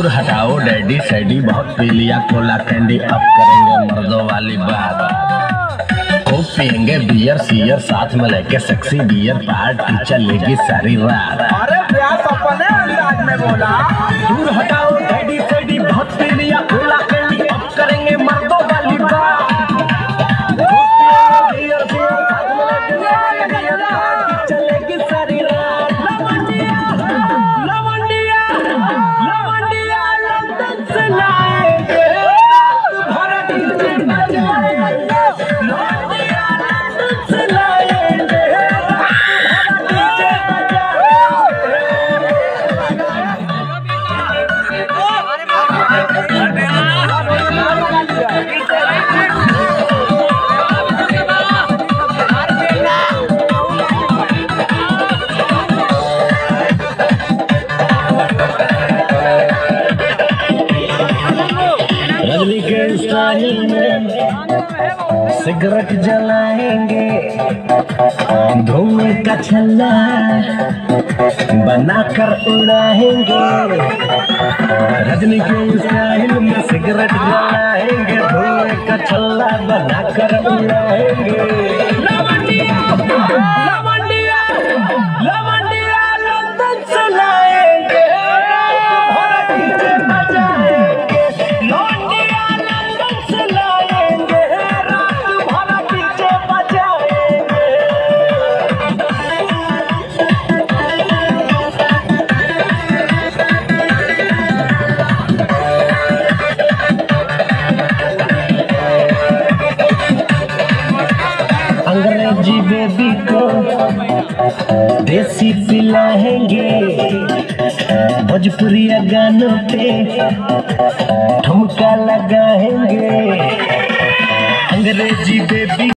Ready सैडी बहुत P लिया Cola candy अब करेंगे मर्दों वाली बात। खूब पियेंगे बियर सियर साथ में लेके सेक्सी बियर पार्टी चलेगी सारी रात। अरे प्यास अपने अंदाज में बोला। दूर हटाओ डैडी सैडी बहुत सिगरेट जलाएँगे धुएँ का छल्ला बनाकर उड़ाएँगे रजनी के स्टाइल में सिगरेट जलाएँगे धुएँ का छल्ला बनाकर उड़ाएँगे बेबी को देसी पिलाएँगे। भोजपुरी गानों पे ठुमका लगाएँगे। अंग्रेज़ी बेबी